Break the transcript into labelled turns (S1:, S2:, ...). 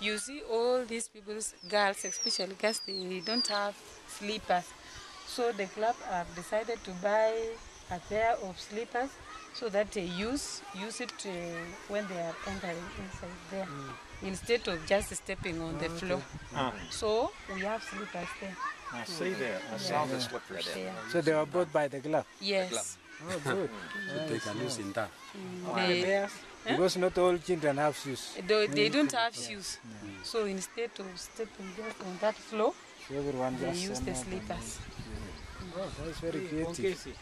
S1: You see, all these people's girls, especially girls, they don't have slippers. So the club have decided to buy a pair of slippers so that they use use it uh, when they are entering inside there instead of just stepping on the floor.
S2: Ah,
S1: So we have slippers there.
S2: I see that. I saw the slippers.
S1: there.
S3: So they were bought by the club.
S1: Yes.
S3: Oh, good.
S4: They can use in that.
S1: They,
S3: Because not all children have shoes.
S1: they, they don't have shoes. So instead of stepping just on that floor,
S3: So everyone
S1: they
S3: just
S1: use the
S3: stand up and-
S1: slippers.
S3: Oh, that's very creative.